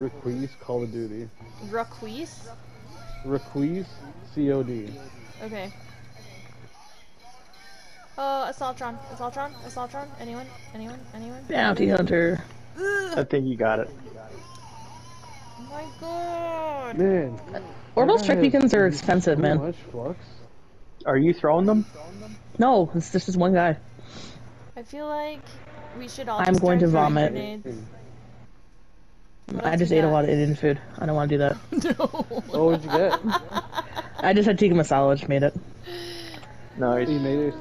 Requise Call of Duty. Raquise? Requise COD. Okay. Oh, Assaultron. Assaultron? Assaultron? Anyone? Anyone? Anyone? Bounty hunter. I think you got it. Oh my god! Man. Orbital that strike beacons has are so expensive, man. much flux. Are you throwing them? No, it's just this one guy. I feel like we should all I'm going to vomit. grenades. What I just you ate a lot of Indian food. I don't want to do that. no. Oh, what'd you get? I just had tikka masala, which made it. Nice. you made it